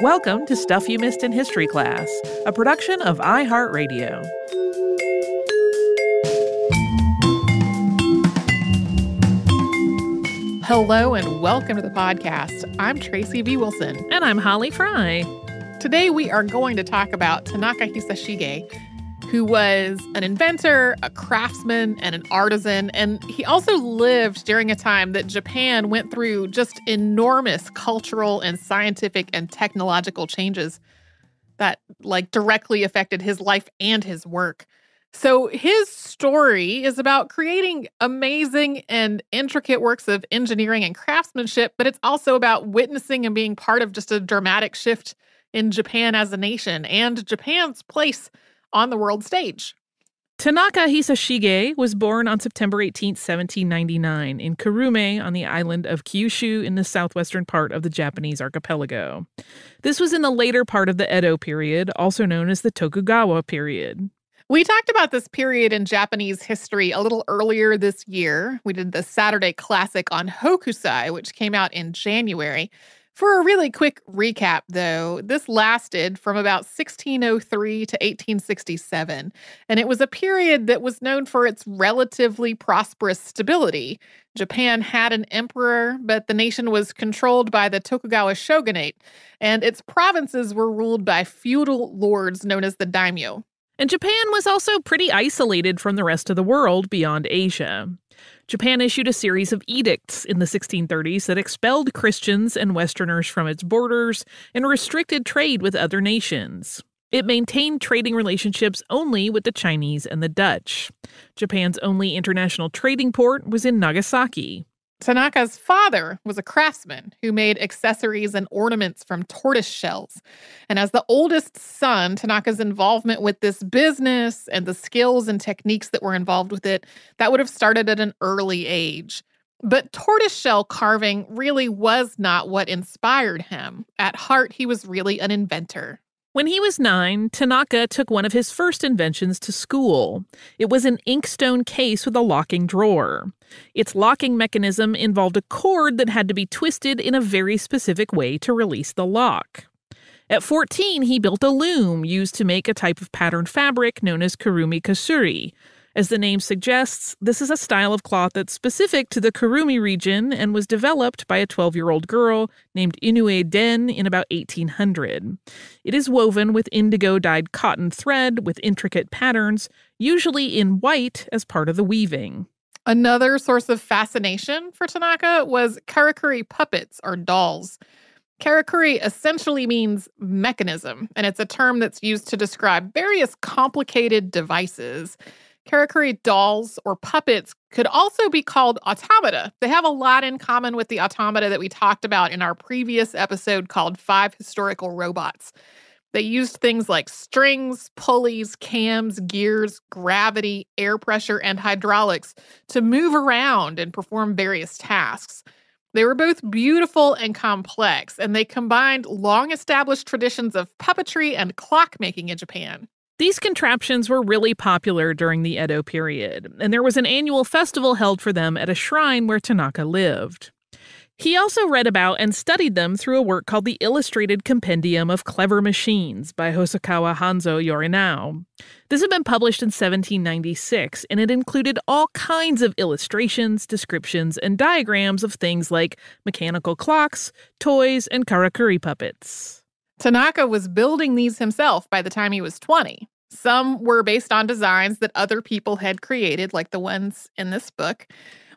Welcome to Stuff You Missed in History Class, a production of iHeartRadio. Hello and welcome to the podcast. I'm Tracy V. Wilson. And I'm Holly Frey. Today we are going to talk about Tanaka Hisashige, who was an inventor, a craftsman, and an artisan. And he also lived during a time that Japan went through just enormous cultural and scientific and technological changes that like directly affected his life and his work. So his story is about creating amazing and intricate works of engineering and craftsmanship, but it's also about witnessing and being part of just a dramatic shift in Japan as a nation and Japan's place on the world stage. Tanaka Hisashige was born on September 18, 1799, in Kurume on the island of Kyushu in the southwestern part of the Japanese archipelago. This was in the later part of the Edo period, also known as the Tokugawa period. We talked about this period in Japanese history a little earlier this year. We did the Saturday Classic on Hokusai, which came out in January. For a really quick recap, though, this lasted from about 1603 to 1867, and it was a period that was known for its relatively prosperous stability. Japan had an emperor, but the nation was controlled by the Tokugawa shogunate, and its provinces were ruled by feudal lords known as the daimyo. And Japan was also pretty isolated from the rest of the world beyond Asia. Japan issued a series of edicts in the 1630s that expelled Christians and Westerners from its borders and restricted trade with other nations. It maintained trading relationships only with the Chinese and the Dutch. Japan's only international trading port was in Nagasaki. Tanaka's father was a craftsman who made accessories and ornaments from tortoise shells. And as the oldest son, Tanaka's involvement with this business and the skills and techniques that were involved with it, that would have started at an early age. But tortoiseshell carving really was not what inspired him. At heart, he was really an inventor. When he was nine, Tanaka took one of his first inventions to school. It was an inkstone case with a locking drawer. Its locking mechanism involved a cord that had to be twisted in a very specific way to release the lock. At 14, he built a loom used to make a type of patterned fabric known as kurume kasuri, as the name suggests, this is a style of cloth that's specific to the Kurume region and was developed by a 12 year old girl named Inoue Den in about 1800. It is woven with indigo dyed cotton thread with intricate patterns, usually in white as part of the weaving. Another source of fascination for Tanaka was karakuri puppets or dolls. Karakuri essentially means mechanism, and it's a term that's used to describe various complicated devices. Karakuri dolls or puppets could also be called automata. They have a lot in common with the automata that we talked about in our previous episode called Five Historical Robots. They used things like strings, pulleys, cams, gears, gravity, air pressure, and hydraulics to move around and perform various tasks. They were both beautiful and complex, and they combined long established traditions of puppetry and clockmaking in Japan. These contraptions were really popular during the Edo period, and there was an annual festival held for them at a shrine where Tanaka lived. He also read about and studied them through a work called the Illustrated Compendium of Clever Machines by Hosokawa Hanzo Yorinao. This had been published in 1796, and it included all kinds of illustrations, descriptions, and diagrams of things like mechanical clocks, toys, and karakuri puppets. Tanaka was building these himself by the time he was 20. Some were based on designs that other people had created, like the ones in this book.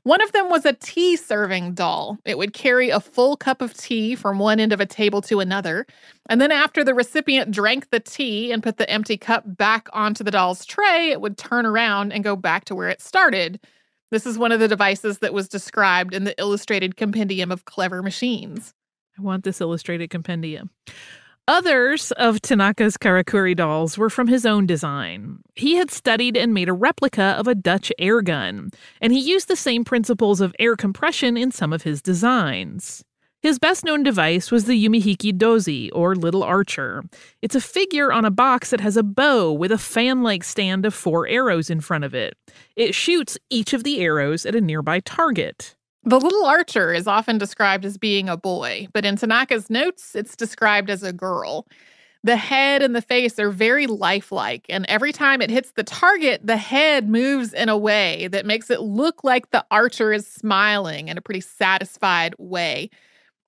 One of them was a tea serving doll. It would carry a full cup of tea from one end of a table to another. And then, after the recipient drank the tea and put the empty cup back onto the doll's tray, it would turn around and go back to where it started. This is one of the devices that was described in the Illustrated Compendium of Clever Machines. I want this illustrated compendium. Others of Tanaka's Karakuri dolls were from his own design. He had studied and made a replica of a Dutch air gun, and he used the same principles of air compression in some of his designs. His best known device was the Yumihiki Doji, or Little Archer. It's a figure on a box that has a bow with a fan like stand of four arrows in front of it. It shoots each of the arrows at a nearby target. The little archer is often described as being a boy, but in Tanaka's notes, it's described as a girl. The head and the face are very lifelike, and every time it hits the target, the head moves in a way that makes it look like the archer is smiling in a pretty satisfied way.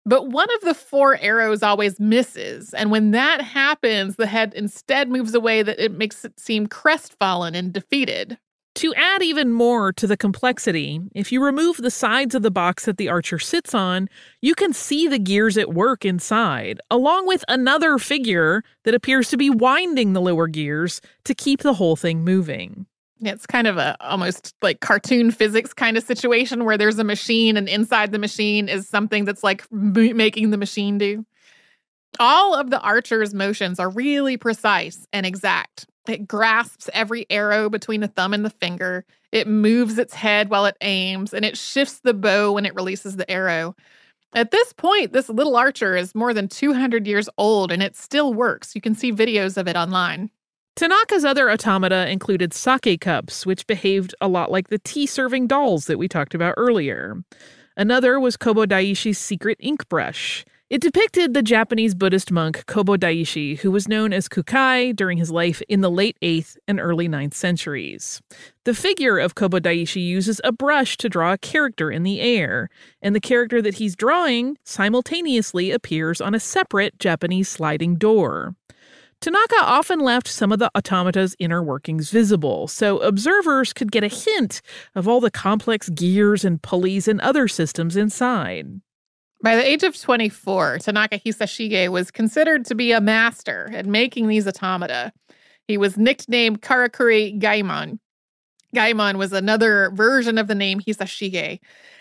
But one of the four arrows always misses, and when that happens, the head instead moves away that it makes it seem crestfallen and defeated. To add even more to the complexity, if you remove the sides of the box that the archer sits on, you can see the gears at work inside, along with another figure that appears to be winding the lower gears to keep the whole thing moving. It's kind of a almost like cartoon physics kind of situation where there's a machine and inside the machine is something that's like making the machine do. All of the archer's motions are really precise and exact. It grasps every arrow between the thumb and the finger. It moves its head while it aims, and it shifts the bow when it releases the arrow. At this point, this little archer is more than 200 years old and it still works. You can see videos of it online. Tanaka's other automata included sake cups, which behaved a lot like the tea serving dolls that we talked about earlier. Another was Kobo Daishi's secret ink brush. It depicted the Japanese Buddhist monk Kobo Daishi, who was known as Kukai during his life in the late 8th and early 9th centuries. The figure of Kobo Daishi uses a brush to draw a character in the air, and the character that he's drawing simultaneously appears on a separate Japanese sliding door. Tanaka often left some of the automata's inner workings visible, so observers could get a hint of all the complex gears and pulleys and other systems inside. By the age of 24, Tanaka Hisashige was considered to be a master at making these automata. He was nicknamed Karakuri Giemon. Giemon was another version of the name Hisashige,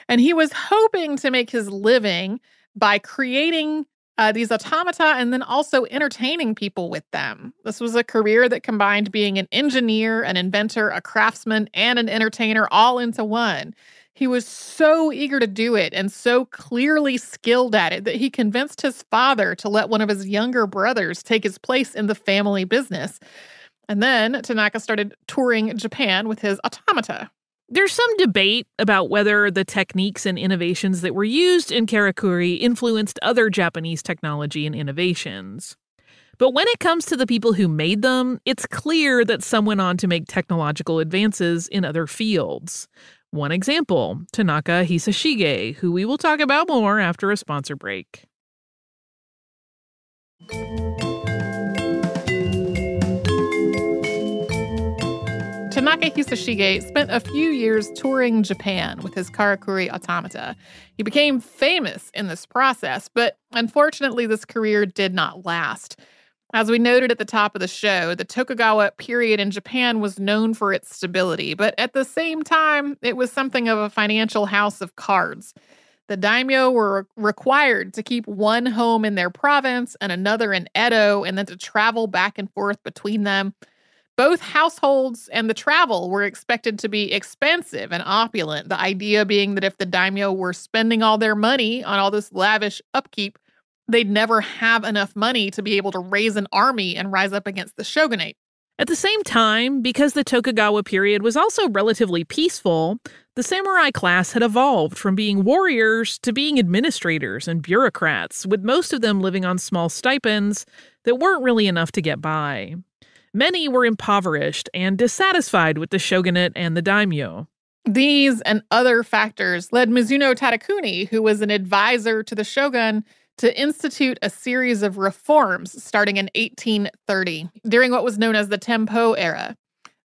and he was hoping to make his living by creating uh, these automata and then also entertaining people with them. This was a career that combined being an engineer, an inventor, a craftsman, and an entertainer all into one. He was so eager to do it and so clearly skilled at it that he convinced his father to let one of his younger brothers take his place in the family business. And then Tanaka started touring Japan with his automata. There's some debate about whether the techniques and innovations that were used in Karakuri influenced other Japanese technology and innovations. But when it comes to the people who made them, it's clear that some went on to make technological advances in other fields. One example Tanaka Hisashige, who we will talk about more after a sponsor break. Tanaka Hisashige spent a few years touring Japan with his Karakuri automata. He became famous in this process, but unfortunately, this career did not last. As we noted at the top of the show, the Tokugawa period in Japan was known for its stability, but at the same time, it was something of a financial house of cards. The daimyo were required to keep one home in their province and another in Edo, and then to travel back and forth between them. Both households and the travel were expected to be expensive and opulent. The idea being that if the daimyo were spending all their money on all this lavish upkeep, they'd never have enough money to be able to raise an army and rise up against the shogunate. At the same time, because the Tokugawa period was also relatively peaceful, the samurai class had evolved from being warriors to being administrators and bureaucrats, with most of them living on small stipends that weren't really enough to get by. Many were impoverished and dissatisfied with the shogunate and the daimyo. These and other factors led Mizuno Tadakuni, who was an advisor to the shogun, to institute a series of reforms starting in 1830 during what was known as the Tempo era.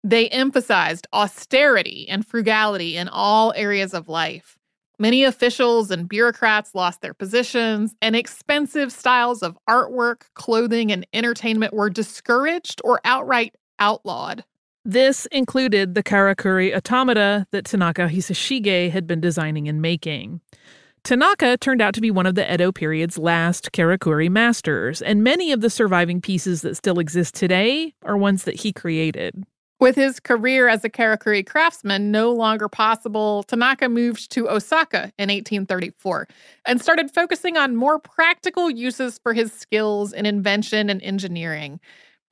They emphasized austerity and frugality in all areas of life. Many officials and bureaucrats lost their positions, and expensive styles of artwork, clothing, and entertainment were discouraged or outright outlawed. This included the Karakuri automata that Tanaka Hisashige had been designing and making. Tanaka turned out to be one of the Edo period's last karakuri masters, and many of the surviving pieces that still exist today are ones that he created. With his career as a karakuri craftsman no longer possible, Tanaka moved to Osaka in 1834 and started focusing on more practical uses for his skills in invention and engineering.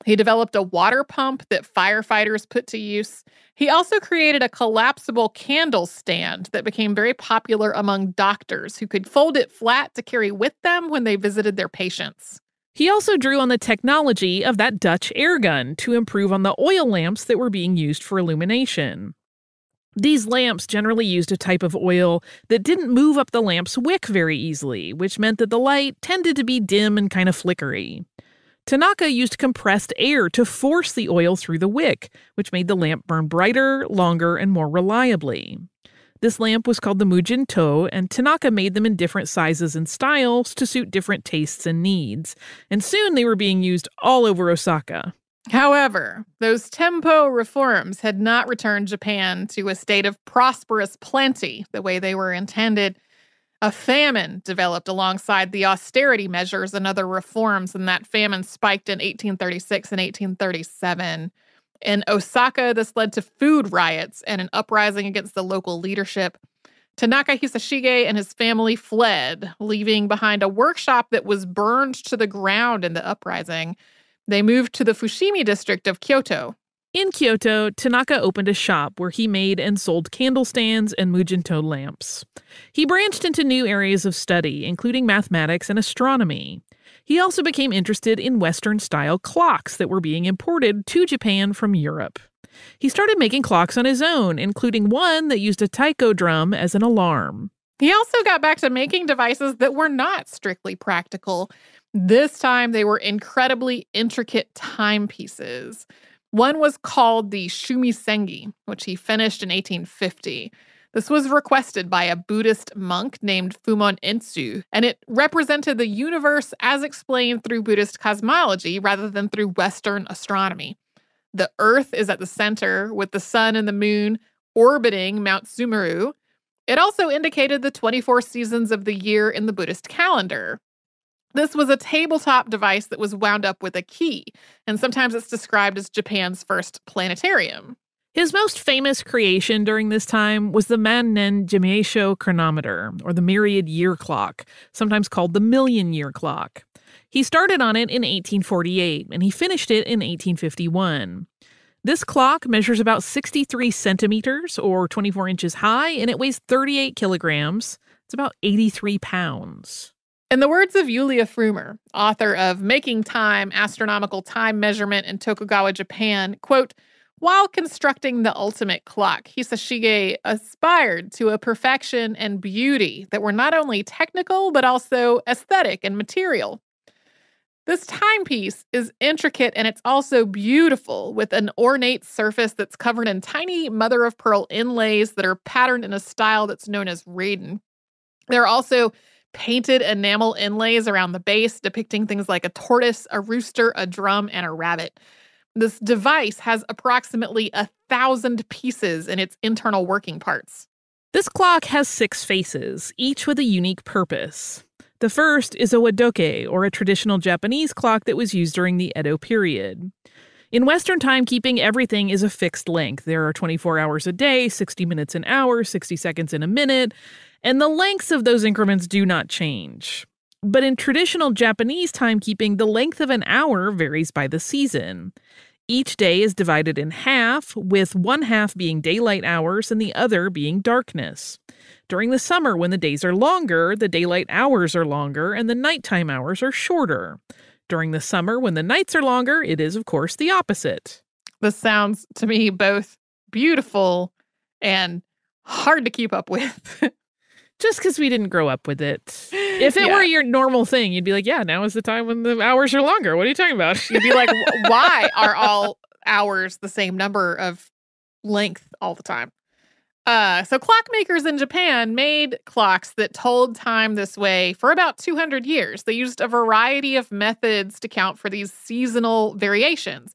He developed a water pump that firefighters put to use. He also created a collapsible candle stand that became very popular among doctors who could fold it flat to carry with them when they visited their patients. He also drew on the technology of that Dutch air gun to improve on the oil lamps that were being used for illumination. These lamps generally used a type of oil that didn't move up the lamp's wick very easily, which meant that the light tended to be dim and kind of flickery. Tanaka used compressed air to force the oil through the wick, which made the lamp burn brighter, longer, and more reliably. This lamp was called the Mujinto, and Tanaka made them in different sizes and styles to suit different tastes and needs. And soon they were being used all over Osaka. However, those tempo reforms had not returned Japan to a state of prosperous plenty the way they were intended. A famine developed alongside the austerity measures and other reforms, and that famine spiked in 1836 and 1837. In Osaka, this led to food riots and an uprising against the local leadership. Tanaka Hisashige and his family fled, leaving behind a workshop that was burned to the ground in the uprising. They moved to the Fushimi district of Kyoto. In Kyoto, Tanaka opened a shop where he made and sold candle stands and Mujinto lamps. He branched into new areas of study, including mathematics and astronomy. He also became interested in Western style clocks that were being imported to Japan from Europe. He started making clocks on his own, including one that used a taiko drum as an alarm. He also got back to making devices that were not strictly practical. This time, they were incredibly intricate timepieces. One was called the Shumisengi, which he finished in 1850. This was requested by a Buddhist monk named Fumon Entsu, and it represented the universe as explained through Buddhist cosmology rather than through Western astronomy. The Earth is at the center, with the sun and the moon orbiting Mount Sumeru. It also indicated the 24 seasons of the year in the Buddhist calendar. This was a tabletop device that was wound up with a key, and sometimes it's described as Japan's first planetarium. His most famous creation during this time was the Mannen Jimeisho chronometer, or the myriad year clock, sometimes called the million year clock. He started on it in 1848 and he finished it in 1851. This clock measures about 63 centimeters or 24 inches high and it weighs 38 kilograms. It's about 83 pounds. In the words of Yulia Frumer, author of Making Time, Astronomical Time Measurement in Tokugawa, Japan, quote, while constructing the ultimate clock, Hisashige aspired to a perfection and beauty that were not only technical, but also aesthetic and material. This timepiece is intricate and it's also beautiful with an ornate surface that's covered in tiny mother of pearl inlays that are patterned in a style that's known as Raden. There are also painted enamel inlays around the base depicting things like a tortoise, a rooster, a drum, and a rabbit. This device has approximately a thousand pieces in its internal working parts. This clock has six faces, each with a unique purpose. The first is a wadoke, or a traditional Japanese clock that was used during the Edo period. In Western timekeeping, everything is a fixed length. There are 24 hours a day, 60 minutes an hour, 60 seconds in a minute, and the lengths of those increments do not change. But in traditional Japanese timekeeping, the length of an hour varies by the season. Each day is divided in half, with one half being daylight hours and the other being darkness. During the summer, when the days are longer, the daylight hours are longer and the nighttime hours are shorter. During the summer, when the nights are longer, it is, of course, the opposite. This sounds to me both beautiful and hard to keep up with. just because we didn't grow up with it. If it yeah. were your normal thing, you'd be like, yeah, now is the time when the hours are longer. What are you talking about? You'd be like, why are all hours the same number of length all the time? Uh, so clockmakers in Japan made clocks that told time this way for about 200 years. They used a variety of methods to count for these seasonal variations.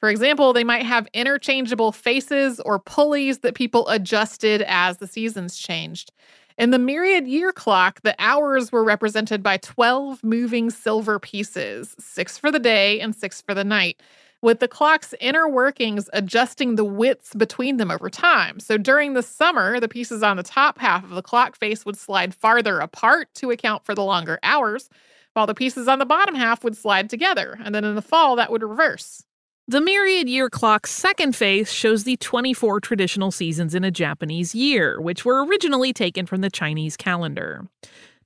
For example, they might have interchangeable faces or pulleys that people adjusted as the seasons changed. In the myriad year clock, the hours were represented by 12 moving silver pieces, six for the day and six for the night, with the clock's inner workings adjusting the widths between them over time. So during the summer, the pieces on the top half of the clock face would slide farther apart to account for the longer hours, while the pieces on the bottom half would slide together, and then in the fall, that would reverse. The myriad year clock's second face shows the 24 traditional seasons in a Japanese year, which were originally taken from the Chinese calendar.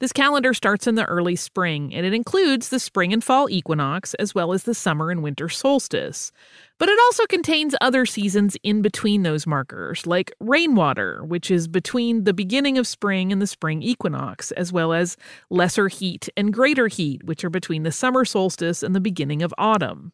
This calendar starts in the early spring, and it includes the spring and fall equinox, as well as the summer and winter solstice. But it also contains other seasons in between those markers, like rainwater, which is between the beginning of spring and the spring equinox, as well as lesser heat and greater heat, which are between the summer solstice and the beginning of autumn.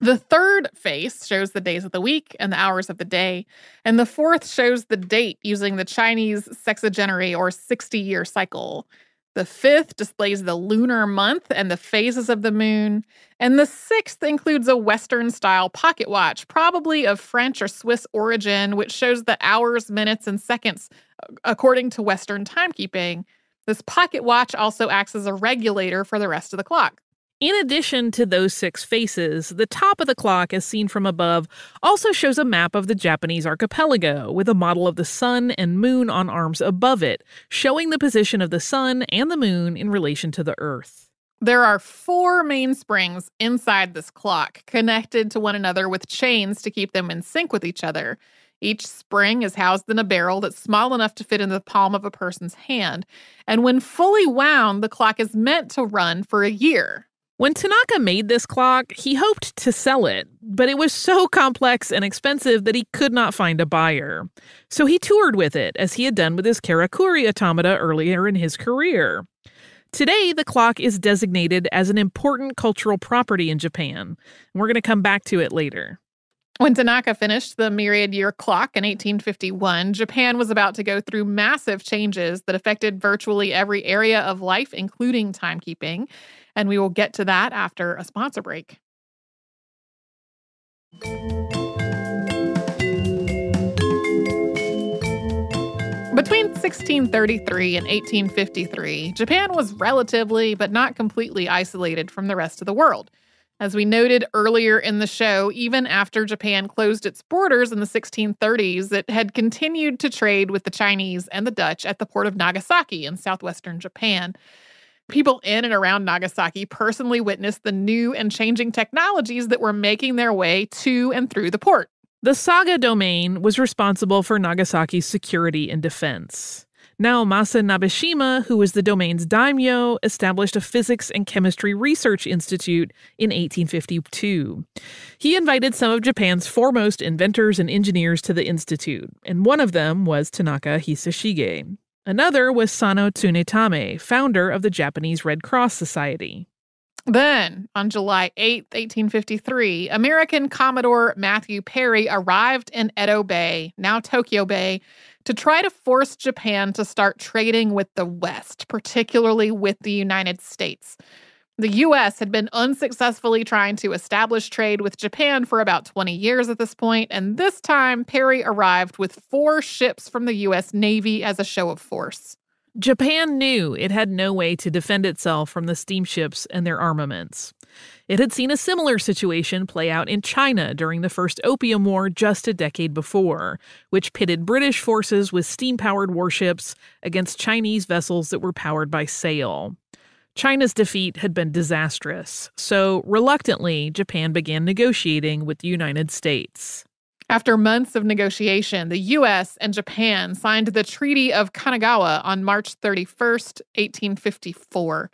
The third face shows the days of the week and the hours of the day. And the fourth shows the date using the Chinese sexagenary or 60 year cycle. The fifth displays the lunar month and the phases of the moon. And the sixth includes a Western style pocket watch, probably of French or Swiss origin, which shows the hours, minutes, and seconds uh, according to Western timekeeping. This pocket watch also acts as a regulator for the rest of the clock. In addition to those six faces, the top of the clock, as seen from above, also shows a map of the Japanese archipelago with a model of the sun and moon on arms above it, showing the position of the sun and the moon in relation to the earth. There are four main springs inside this clock, connected to one another with chains to keep them in sync with each other. Each spring is housed in a barrel that's small enough to fit in the palm of a person's hand. And when fully wound, the clock is meant to run for a year. When Tanaka made this clock, he hoped to sell it, but it was so complex and expensive that he could not find a buyer. So he toured with it, as he had done with his Karakuri automata earlier in his career. Today, the clock is designated as an important cultural property in Japan, we're going to come back to it later. When Tanaka finished the myriad year clock in 1851, Japan was about to go through massive changes that affected virtually every area of life, including timekeeping. And we will get to that after a sponsor break. Between 1633 and 1853, Japan was relatively, but not completely isolated from the rest of the world. As we noted earlier in the show, even after Japan closed its borders in the 1630s, it had continued to trade with the Chinese and the Dutch at the port of Nagasaki in southwestern Japan. People in and around Nagasaki personally witnessed the new and changing technologies that were making their way to and through the port. The Saga domain was responsible for Nagasaki's security and defense. Naomasa Nabeshima, who was the domain's daimyo, established a physics and chemistry research institute in 1852. He invited some of Japan's foremost inventors and engineers to the institute, and one of them was Tanaka Hisashige. Another was Sano Tsunetame, founder of the Japanese Red Cross Society. Then, on July 8, 1853, American Commodore Matthew Perry arrived in Edo Bay, now Tokyo Bay, to try to force Japan to start trading with the West, particularly with the United States. The US had been unsuccessfully trying to establish trade with Japan for about 20 years at this point, and this time Perry arrived with four ships from the US Navy as a show of force. Japan knew it had no way to defend itself from the steamships and their armaments. It had seen a similar situation play out in China during the First Opium War just a decade before, which pitted British forces with steam powered warships against Chinese vessels that were powered by sail. China's defeat had been disastrous, so reluctantly, Japan began negotiating with the United States. After months of negotiation, the US and Japan signed the Treaty of Kanagawa on March 31st, 1854.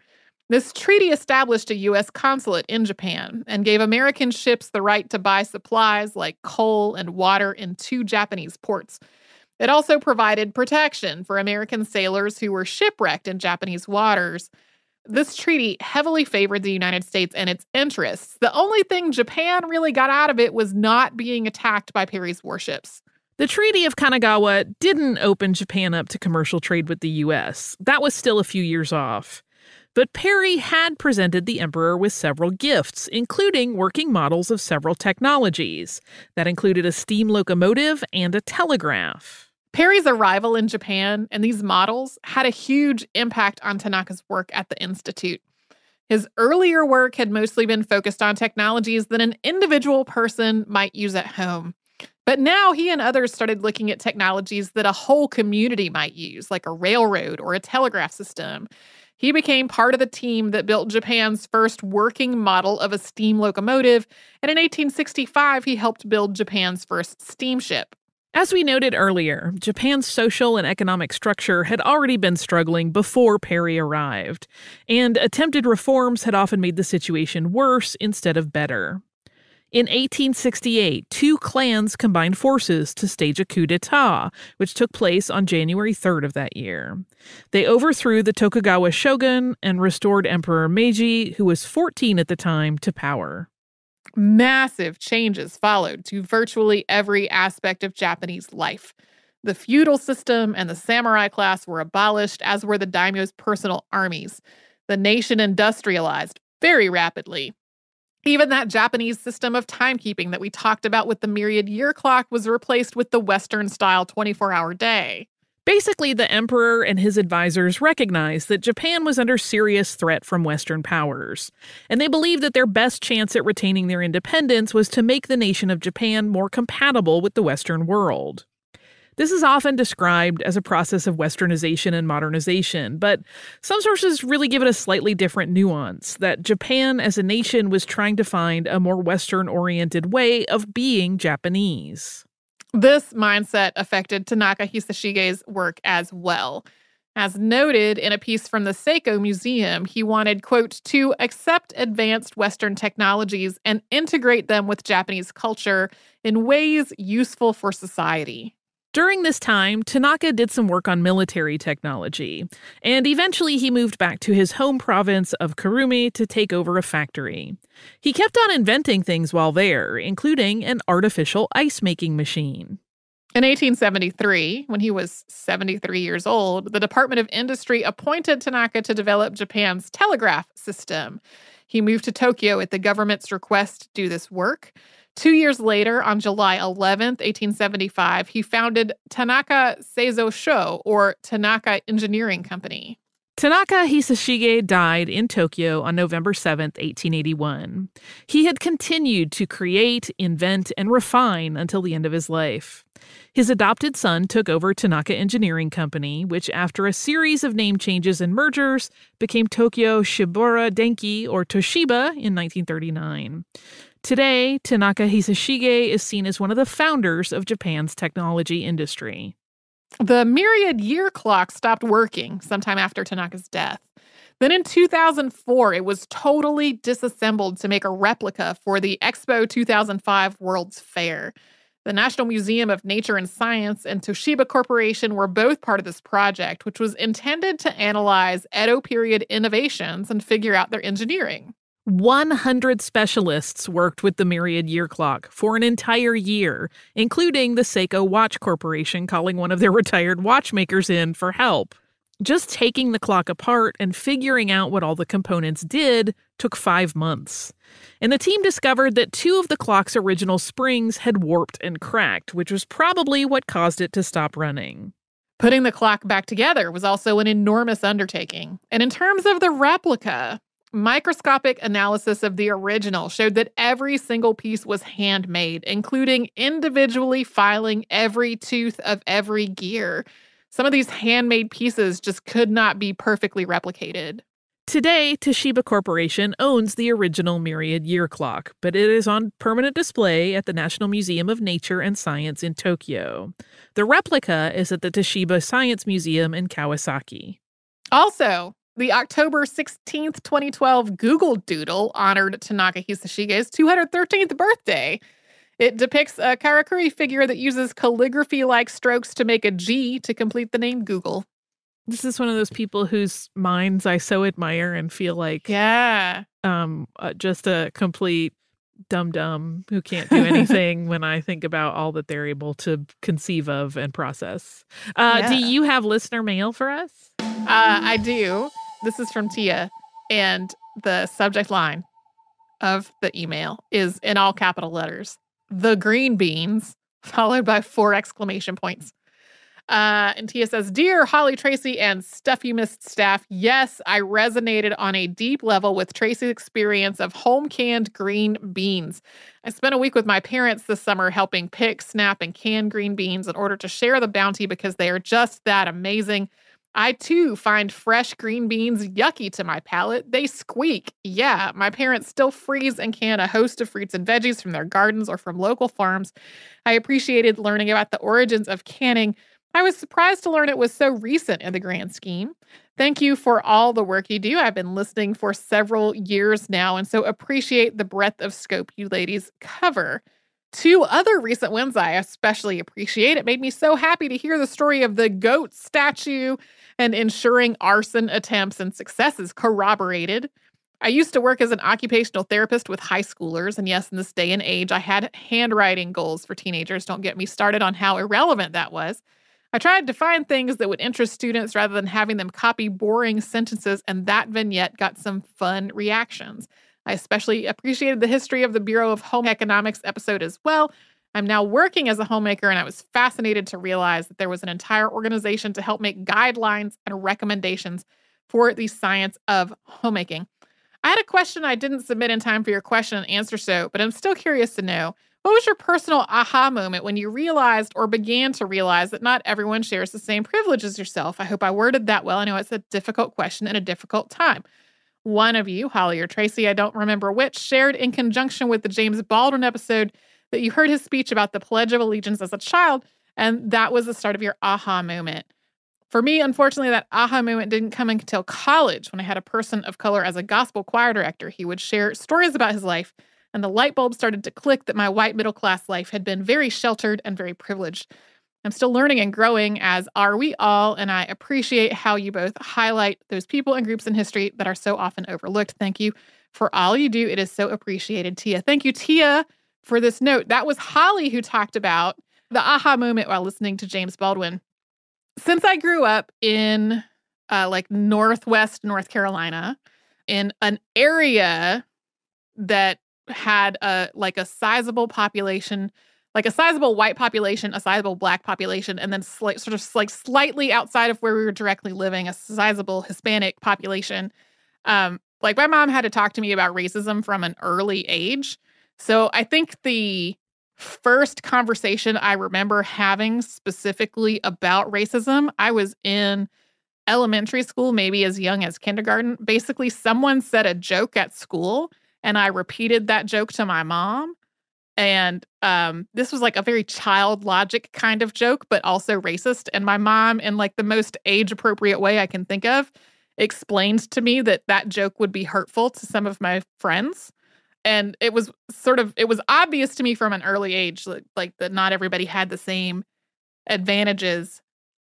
This treaty established a U.S. consulate in Japan and gave American ships the right to buy supplies like coal and water in two Japanese ports. It also provided protection for American sailors who were shipwrecked in Japanese waters. This treaty heavily favored the United States and its interests. The only thing Japan really got out of it was not being attacked by Perry's warships. The Treaty of Kanagawa didn't open Japan up to commercial trade with the US. That was still a few years off. But Perry had presented the emperor with several gifts, including working models of several technologies. That included a steam locomotive and a telegraph. Perry's arrival in Japan and these models had a huge impact on Tanaka's work at the Institute. His earlier work had mostly been focused on technologies that an individual person might use at home. But now he and others started looking at technologies that a whole community might use, like a railroad or a telegraph system. He became part of the team that built Japan's first working model of a steam locomotive, and in 1865, he helped build Japan's first steamship. As we noted earlier, Japan's social and economic structure had already been struggling before Perry arrived, and attempted reforms had often made the situation worse instead of better. In 1868, two clans combined forces to stage a coup d'etat, which took place on January 3rd of that year. They overthrew the Tokugawa shogun and restored Emperor Meiji, who was 14 at the time, to power. Massive changes followed to virtually every aspect of Japanese life. The feudal system and the samurai class were abolished, as were the daimyo's personal armies. The nation industrialized very rapidly, even that Japanese system of timekeeping that we talked about with the myriad year clock was replaced with the Western style 24 hour day. Basically, the emperor and his advisors recognized that Japan was under serious threat from Western powers, and they believed that their best chance at retaining their independence was to make the nation of Japan more compatible with the Western world. This is often described as a process of westernization and modernization, but some sources really give it a slightly different nuance that Japan as a nation was trying to find a more Western oriented way of being Japanese. This mindset affected Tanaka Hisashige's work as well. As noted in a piece from the Seiko Museum, he wanted, quote, to accept advanced Western technologies and integrate them with Japanese culture in ways useful for society. During this time, Tanaka did some work on military technology, and eventually he moved back to his home province of Kurume to take over a factory. He kept on inventing things while there, including an artificial ice making machine. In 1873, when he was 73 years old, the Department of Industry appointed Tanaka to develop Japan's telegraph system. He moved to Tokyo at the government's request to do this work. Two years later, on July 11th, 1875, he founded Tanaka Seizo Sho, or Tanaka Engineering Company. Tanaka Hisashige died in Tokyo on November 7, 1881. He had continued to create, invent, and refine until the end of his life. His adopted son took over Tanaka Engineering Company, which, after a series of name changes and mergers, became Tokyo Shibaura Denki, or Toshiba, in 1939. Today, Tanaka Hisashige is seen as one of the founders of Japan's technology industry. The myriad year clock stopped working sometime after Tanaka's death. Then in 2004, it was totally disassembled to make a replica for the Expo 2005 World's Fair. The National Museum of Nature and Science and Toshiba Corporation were both part of this project, which was intended to analyze Edo period innovations and figure out their engineering. 100 specialists worked with the Myriad Year Clock for an entire year, including the Seiko Watch Corporation calling one of their retired watchmakers in for help. Just taking the clock apart and figuring out what all the components did took five months. And the team discovered that two of the clock's original springs had warped and cracked, which was probably what caused it to stop running. Putting the clock back together was also an enormous undertaking. And in terms of the replica, Microscopic analysis of the original showed that every single piece was handmade, including individually filing every tooth of every gear. Some of these handmade pieces just could not be perfectly replicated. Today, Toshiba Corporation owns the original Myriad year clock, but it is on permanent display at the National Museum of Nature and Science in Tokyo. The replica is at the Toshiba Science Museum in Kawasaki. Also, the October 16th, 2012 Google Doodle honored Tanaka Hisashige's 213th birthday. It depicts a Karakuri figure that uses calligraphy like strokes to make a G to complete the name Google. This is one of those people whose minds I so admire and feel like yeah, um uh, just a complete dum dum who can't do anything when I think about all that they're able to conceive of and process. Uh, yeah. Do you have listener mail for us? Uh, I do. This is from Tia, and the subject line of the email is in all capital letters the green beans, followed by four exclamation points. Uh, and Tia says, Dear Holly Tracy and Stuff You Missed staff, yes, I resonated on a deep level with Tracy's experience of home canned green beans. I spent a week with my parents this summer helping pick, snap, and can green beans in order to share the bounty because they are just that amazing. I too find fresh green beans yucky to my palate. They squeak. Yeah, my parents still freeze and can a host of fruits and veggies from their gardens or from local farms. I appreciated learning about the origins of canning. I was surprised to learn it was so recent in the grand scheme. Thank you for all the work you do. I've been listening for several years now and so appreciate the breadth of scope you ladies cover. Two other recent ones I especially appreciate. It made me so happy to hear the story of the goat statue and ensuring arson attempts and successes corroborated. I used to work as an occupational therapist with high schoolers, and yes, in this day and age, I had handwriting goals for teenagers. Don't get me started on how irrelevant that was. I tried to find things that would interest students rather than having them copy boring sentences, and that vignette got some fun reactions. I especially appreciated the history of the Bureau of Home Economics episode as well. I'm now working as a homemaker, and I was fascinated to realize that there was an entire organization to help make guidelines and recommendations for the science of homemaking. I had a question I didn't submit in time for your question and answer show, but I'm still curious to know what was your personal aha moment when you realized or began to realize that not everyone shares the same privilege as yourself? I hope I worded that well. I know it's a difficult question and a difficult time. One of you, Holly or Tracy, I don't remember which, shared in conjunction with the James Baldwin episode that you heard his speech about the Pledge of Allegiance as a child, and that was the start of your aha moment. For me, unfortunately, that aha moment didn't come until college when I had a person of color as a gospel choir director. He would share stories about his life, and the light bulb started to click that my white middle class life had been very sheltered and very privileged. I'm still learning and growing, as are we all, and I appreciate how you both highlight those people and groups in history that are so often overlooked. Thank you for all you do. It is so appreciated, Tia. Thank you, Tia, for this note. That was Holly who talked about the aha moment while listening to James Baldwin. Since I grew up in uh, like Northwest North Carolina, in an area that had a like a sizable population like a sizable white population, a sizable black population, and then sli- sort of like slightly outside of where we were directly living, a sizable Hispanic population. Um, like my mom had to talk to me about racism from an early age. So I think the first conversation I remember having specifically about racism, I was in elementary school, maybe as young as kindergarten. Basically, someone said a joke at school, and I repeated that joke to my mom and um, this was like a very child logic kind of joke, but also racist. And my mom, in like the most age appropriate way I can think of, explained to me that that joke would be hurtful to some of my friends. And it was sort of, it was obvious to me from an early age, like, like that not everybody had the same advantages.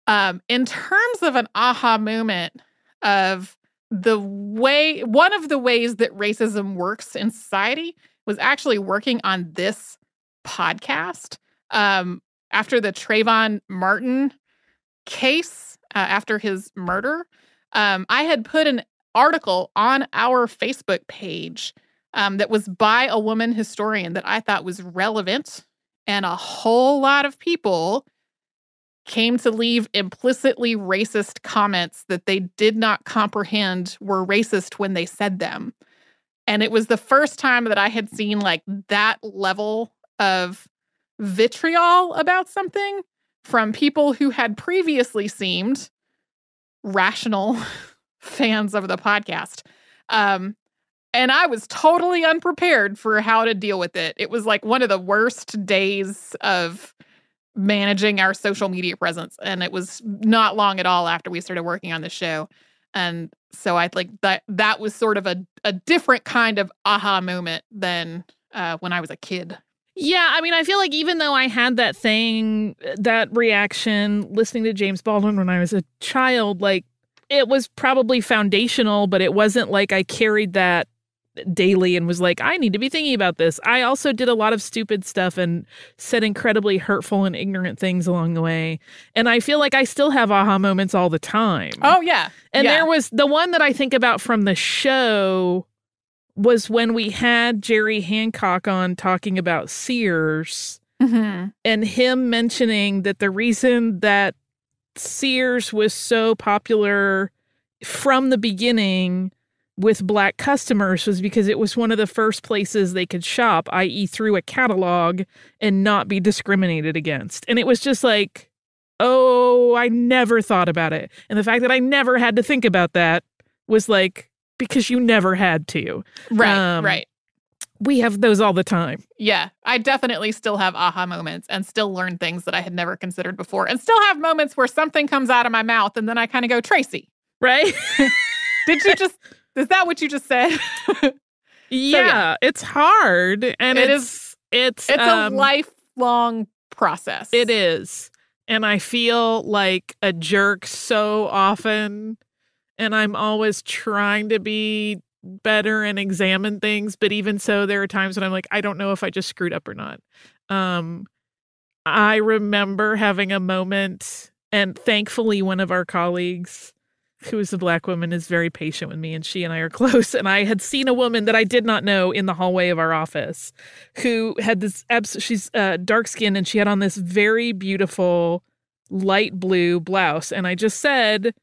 Um, in terms of an aha moment of the way, one of the ways that racism works in society was actually working on this podcast um, after the Trayvon Martin case, uh, after his murder. Um, I had put an article on our Facebook page um, that was by a woman historian that I thought was relevant. And a whole lot of people came to leave implicitly racist comments that they did not comprehend were racist when they said them. And it was the first time that I had seen like that level of vitriol about something from people who had previously seemed rational fans of the podcast. Um, and I was totally unprepared for how to deal with it. It was like one of the worst days of managing our social media presence. And it was not long at all after we started working on the show. And so I like that that was sort of a, a different kind of aha moment than uh, when I was a kid. Yeah, I mean, I feel like even though I had that thing, that reaction listening to James Baldwin when I was a child, like it was probably foundational, but it wasn't like I carried that daily and was like, I need to be thinking about this. I also did a lot of stupid stuff and said incredibly hurtful and ignorant things along the way. And I feel like I still have aha moments all the time. Oh, yeah. And yeah. there was the one that I think about from the show was when we had Jerry Hancock on talking about Sears mm-hmm. and him mentioning that the reason that Sears was so popular from the beginning with black customers was because it was one of the first places they could shop, i.e., through a catalog and not be discriminated against. And it was just like, oh, I never thought about it. And the fact that I never had to think about that was like, because you never had to. Right, Um, right. We have those all the time. Yeah, I definitely still have aha moments and still learn things that I had never considered before, and still have moments where something comes out of my mouth and then I kind of go, Tracy, Right? did you just, is that what you just said? yeah, it's hard. And It it's, is- it's, it's um, a lifelong process. It is. And I feel like a jerk so often. And I'm always trying to be better and examine things. But even so, there are times when I'm like, I don't know if I just screwed up or not. Um, I remember having a moment, and thankfully, one of our colleagues who is a black woman is very patient with me and she and I are close. And I had seen a woman that I did not know in the hallway of our office who had this abs- she's uh, dark skinned and she had on this very beautiful light blue blouse. And I just said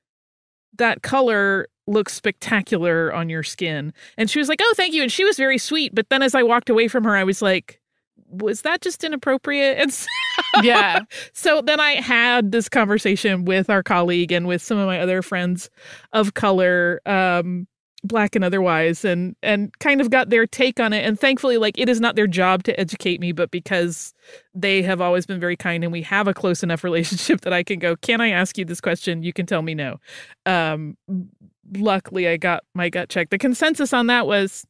that color looks spectacular on your skin. And she was like oh thank you. And she was very sweet but then as I walked away from her I was like was that just inappropriate and so Yeah. so then I had this conversation with our colleague and with some of my other friends of color, um, black and otherwise, and and kind of got their take on it. And thankfully, like it is not their job to educate me, but because they have always been very kind and we have a close enough relationship that I can go, can I ask you this question? You can tell me no. Um, luckily, I got my gut check. The consensus on that was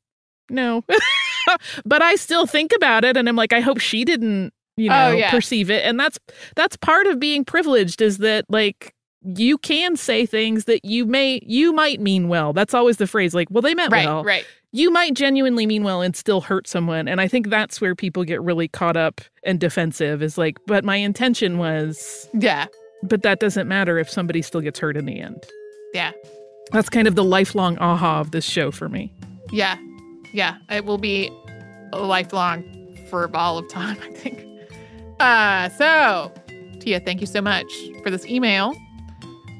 no. but I still think about it and I'm like, I hope she didn't, you oh, know, Oh, yeah. perceive it. And that's that's part of being privileged is that like you can say things that you may you might mean well. That's always the phrase like, well, they meant Right, well. right. You might genuinely mean well and still hurt someone. And I think that's where people get really caught up and defensive is like, but my intention was, Yeah. but that doesn't matter if somebody still gets hurt in the end. Yeah. That's kind of the lifelong aha of this show for me. Yeah. Yeah. It will be lifelong for all of time, I think. Uh, so, Tia, thank you so much for this email.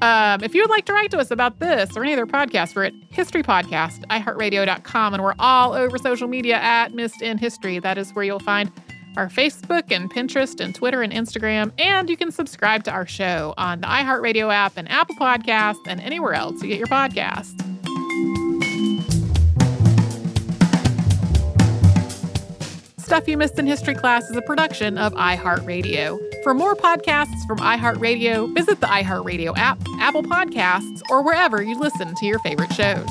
Um, if you would like to write to us about this or any other podcast, we're at History Podcast, iHeartRadio.com, and we're all over social media at Missed in History. That is where you'll find our Facebook and Pinterest and Twitter and Instagram. And you can subscribe to our show on the iHeartRadio app and Apple Podcasts and anywhere else you get your podcasts. Stuff You Missed in History Class is a production of iHeartRadio. For more podcasts from iHeartRadio, visit the iHeartRadio app, Apple Podcasts, or wherever you listen to your favorite shows.